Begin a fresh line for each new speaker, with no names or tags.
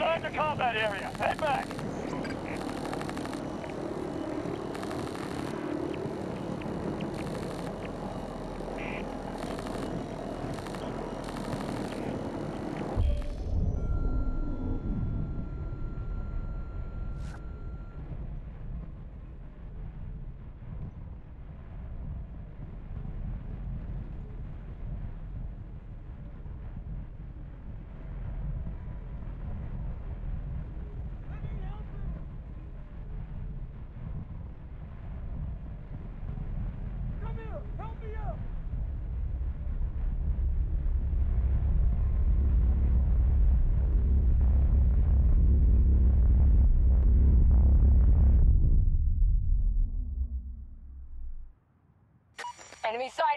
Inside the combat area. Head back.
Enemy sighted.